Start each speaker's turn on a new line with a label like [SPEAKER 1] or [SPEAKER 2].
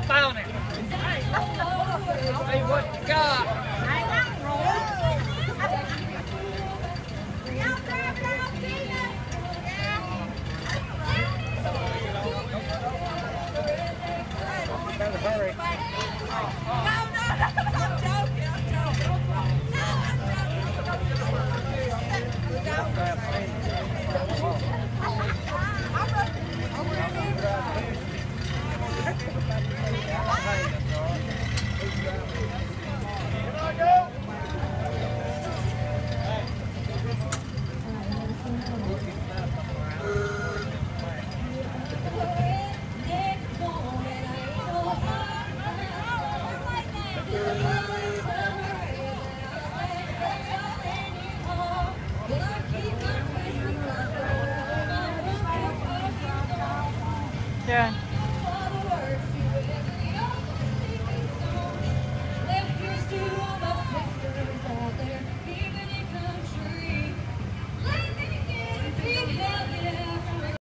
[SPEAKER 1] up on it. What you got. Hurry. No, no, no.
[SPEAKER 2] Yeah.